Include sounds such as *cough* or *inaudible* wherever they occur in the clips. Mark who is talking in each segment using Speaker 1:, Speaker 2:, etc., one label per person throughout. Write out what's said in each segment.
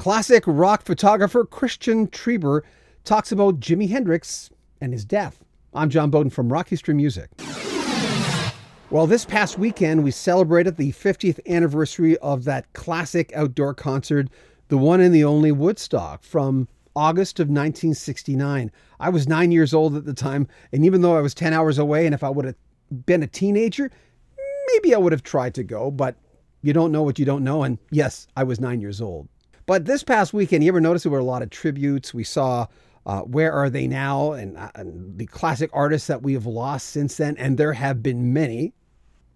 Speaker 1: Classic rock photographer Christian Treiber talks about Jimi Hendrix and his death. I'm John Beaudin from Rock History Music. Well, this past weekend, we celebrated the 50th anniversary of that classic outdoor concert, the one and the only Woodstock from August of 1969. I was nine years old at the time, and even though I was 10 hours away, and if I would have been a teenager, maybe I would have tried to go, but you don't know what you don't know. And yes, I was nine years old. But this past weekend, you ever notice there were a lot of tributes? We saw uh, Where Are They Now and, uh, and the classic artists that we have lost since then, and there have been many.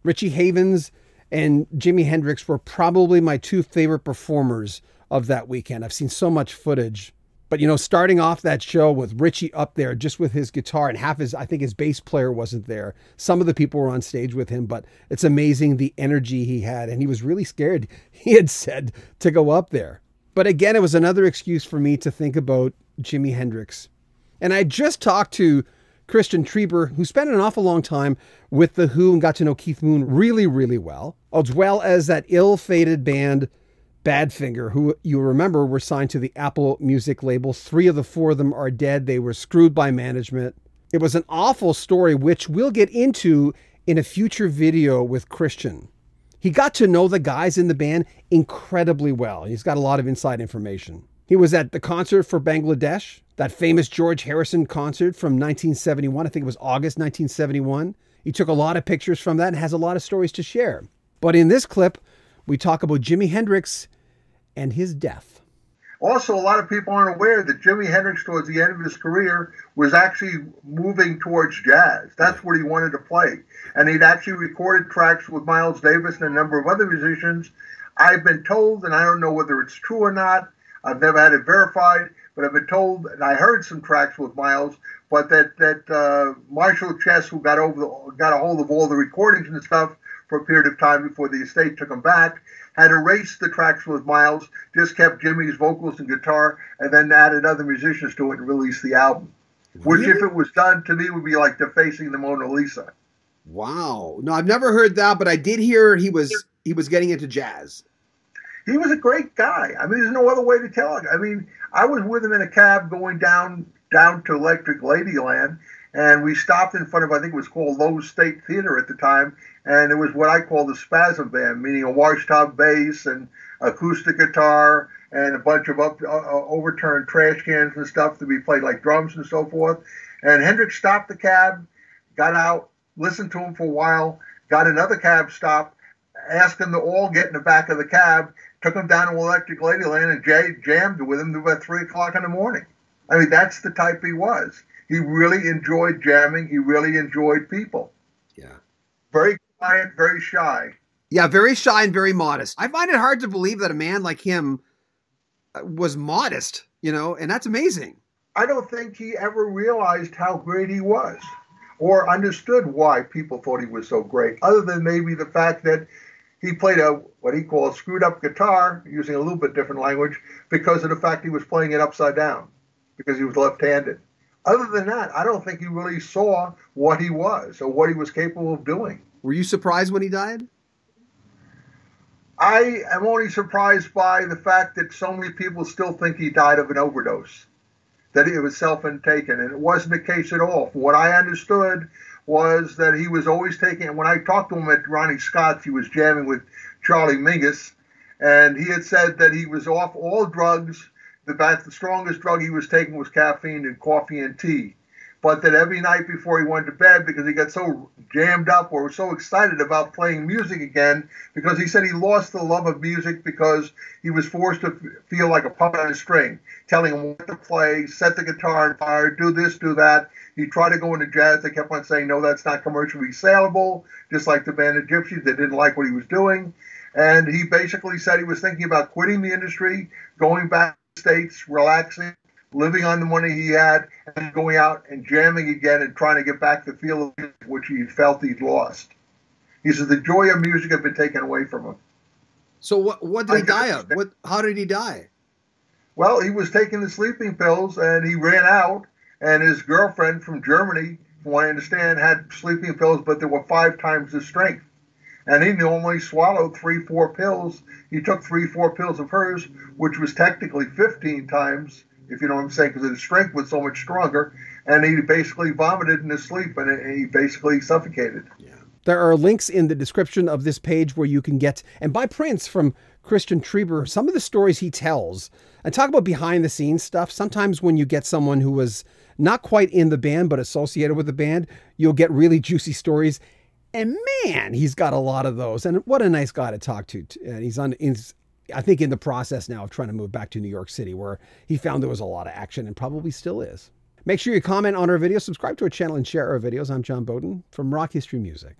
Speaker 1: Richie Havens and Jimi Hendrix were probably my two favorite performers of that weekend. I've seen so much footage. But you know, starting off that show with Richie up there just with his guitar and half his I think his bass player wasn't there. Some of the people were on stage with him, but it's amazing the energy he had and he was really scared. *laughs* He had said to go up there. But again, it was another excuse for me to think about Jimi Hendrix. And I just talked to Christian Treiber, who spent an awful long time with The Who and got to know Keith Moon really, really well, as well as that ill fated band Badfinger, who you remember were signed to the Apple Music label. Three of the four of them are dead. They were screwed by management. It was an awful story, which we'll get into in a future video with Christian. He got to know the guys in the band incredibly well. He's got a lot of inside information. He was at the concert for Bangladesh, that famous George Harrison concert from 1971. I think it was August 1971. He took a lot of pictures from that and has a lot of stories to share. But in this clip, we talk about Jimi Hendrix and his death.
Speaker 2: Also, a lot of people aren't aware that Jimi Hendrix, towards the end of his career, was actually moving towards jazz. That's what he wanted to play. And he'd actually recorded tracks with Miles Davis and a number of other musicians. I've been told, and I don't know whether it's true or not, I've never had it verified, but I've been told, and I heard some tracks with Miles, but that that uh, Marshall Chess, who got over the, got a hold of all the recordings and stuff for a period of time before the estate took them back, had erased the tracks with Miles, just kept Jimi's vocals and guitar, and then added other musicians to it and released the album. Really? Which, if it was done to me, would be like defacing the Mona Lisa.
Speaker 1: Wow. No, I've never heard that, but I did hear he was he was getting into jazz.
Speaker 2: He was a great guy. I mean, there's no other way to tell it. I mean, I was with him in a cab going down down to Electric Ladyland, and we stopped in front of I think it was called Loew's State Theater at the time, and it was what I call the spasm band, meaning a washtub bass and acoustic guitar and a bunch of up, uh, uh, overturned trash cans and stuff to be played like drums and so forth. And Hendrix stopped the cab, got out, listened to him for a while, got another cab stop, asked them to all get in the back of the cab, took him down to Electric Ladyland and Jay jammed with him to about three o'clock in the morning. I mean, that's the type he was. He really enjoyed jamming. He really enjoyed people.
Speaker 1: Yeah.
Speaker 2: Very quiet, very shy.
Speaker 1: Yeah, very shy and very modest. I find it hard to believe that a man like him uh, was modest, you know, and that's amazing.
Speaker 2: I don't think he ever realized how great he was or understood why people thought he was so great, other than maybe the fact that he played a what he called screwed up guitar, using a little bit different language, because of the fact he was playing it upside down, because he was left-handed. Other than that, I don't think he really saw what he was or what he was capable of doing.
Speaker 1: Were you surprised when he died?
Speaker 2: I am only surprised by the fact that so many people still think he died of an overdose, that it was self intaken. And it wasn't the case at all. From what I understood, was that he was always taking, when I talked to him at Ronnie Scott's, he was jamming with Charlie Mingus, and he had said that he was off all drugs. The, the strongest drug he was taking was caffeine and coffee and tea but that every night before he went to bed, because he got so jammed up or so excited about playing music again, because he said he lost the love of music because he was forced to feel like a puppet on a string, telling him what to play, set the guitar on fire, do this, do that. He tried to go into jazz. They kept on saying, no, that's not commercially saleable, just like the Band of Gypsys. They didn't like what he was doing. And he basically said he was thinking about quitting the industry, going back States, relaxing, living on the money he had and going out and jamming again and trying to get back the feel of music which he felt he'd lost. He said the joy of music had been taken away from him.
Speaker 1: So what what did he die of? What how did he die?
Speaker 2: Well, he was taking the sleeping pills and he ran out and his girlfriend from Germany, from what I understand, had sleeping pills, but they were five times the strength. And he normally swallowed three, four pills. He took three, four pills of hers, which was technically 15 times, if you know what I'm saying, because his strength was so much stronger. And he basically vomited in his sleep, and he basically suffocated.
Speaker 1: Yeah. There are links in the description of this page where you can get and buy prints from Christian Treiber, some of the stories he tells, and talk about behind the scenes stuff. Sometimes when you get someone who was not quite in the band but associated with the band, you'll get really juicy stories. And man, he's got a lot of those. And what a nice guy to talk to. And he's on, he's, I think, in the process now of trying to move back to New York City, where he found there was a lot of action and probably still is. Make sure you comment on our video, subscribe to our channel, and share our videos. I'm John Beaudin from Rock History Music.